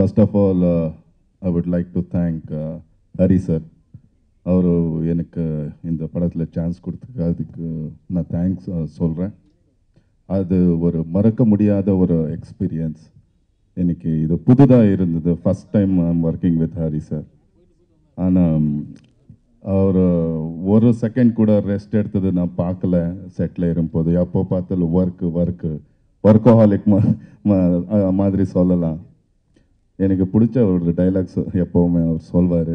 First of all I would like to thank Hari sir அவர் எனக்கு இந்த படத்தில் chance கொடுத்துருக்கு அதுக்கு நான் தேங்க்ஸ் uh, சொல்கிறேன் அது ஒரு மறக்க முடியாத ஒரு எக்ஸ்பீரியன்ஸ் எனக்கு இது புதுதாக இருந்தது. First time I'm working with Hari sir ஆனால் அவர் ஒரு செகண்ட் கூட ரெஸ்ட் எடுத்தது நான் பார்க்கல. செட்டில் இருக்கும்போது அப்போ பார்த்தாலும் ஒர்க்கு ஒர்க்கு ஒர்க்கோஹாலிக் மாதிரி சொல்லலாம். எனக்கு பிடிச்ச ஒரு டைலாக்ஸ் எப்போவுமே அவர் சொல்வார்.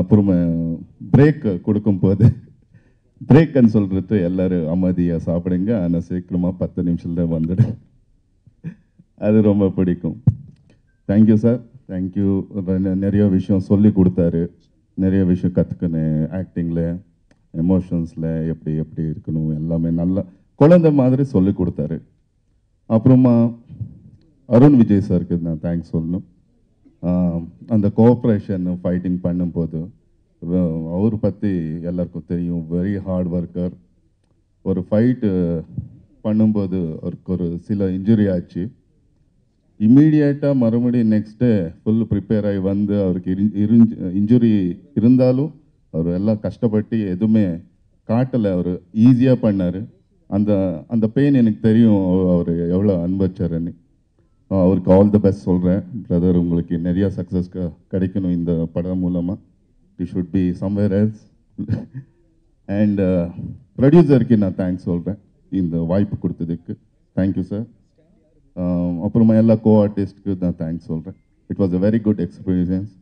அப்புறமா பிரேக் கொடுக்கும்போது பிரேக்குன்னு சொல்கிறது எல்லோரும் அமைதியாக சாப்பிடுங்க. ஆனால் சீக்கிரமாக பத்து நிமிஷத்தில் வந்துடு. அது ரொம்ப பிடிக்கும். தேங்க்யூ சார் தேங்க்யூ நிறைய விஷயம் சொல்லி கொடுத்தாரு. நிறைய விஷயம் கற்றுக்கினேன் ஆக்டிங்கில் எமோஷன்ஸில் எப்படி எப்படி இருக்கணும் எல்லாமே நல்லா குழந்தை மாதிரி சொல்லி கொடுத்தாரு. அப்புறமா அருண் விஜய் சாருக்கு நான் தேங்க்ஸ் சொல்லணும். அந்த கோஆப்ரேஷன் ஃபைட்டிங் பண்ணும்போது அவர் பற்றி எல்லாருக்கும் தெரியும். வெரி ஹார்ட் ஒர்க்கர் ஒரு ஃபைட்டு பண்ணும்போது அவருக்கு ஒரு சில இன்ஜுரி ஆச்சு. இம்மீடியேட்டாக மறுபடியும் நெக்ஸ்ட் டே ஃபுல் ப்ரிப்பேர் ஆகி வந்து அவருக்கு இன்ஜுரி இருந்தாலும் அவர் எல்லாம் கஷ்டப்பட்டு எதுவுமே காட்டலை. அவர் ஈஸியாக பண்ணார். அந்த அந்த பெயின் எனக்கு தெரியும். அவர் எவ்வளோ அனுபவிச்சாருன்னு அவருக்கு ஆல் த பெஸ்ட் சொல்கிறேன் பிரதர் உங்களுக்கு நிறைய சக்ஸஸ் கிடைக்கணும் இந்த படம் மூலமாக the should be somewhere else and ப்ரொடியூசருக்கு நான் தேங்க்ஸ் சொல்கிறேன் இந்த வாய்ப்பு கொடுத்ததுக்கு. தேங்க்யூ சார் அப்புறமா எல்லா கோ ஆர்டிஸ்ட்க்கு நான் தேங்க்ஸ் சொல்கிறேன் it was a very good experience